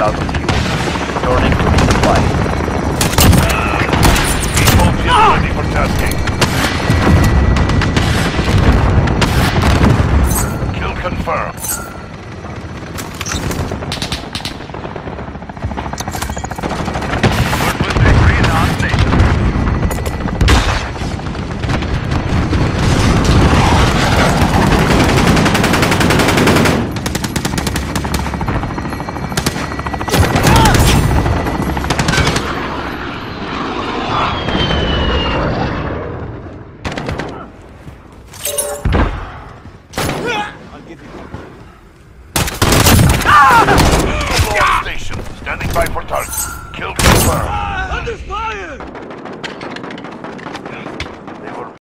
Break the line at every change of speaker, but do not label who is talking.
out of fuel. Returning to.
Default ship ready for tasking. Kill confirmed. Station. Standing by for
target. Kill confirmed.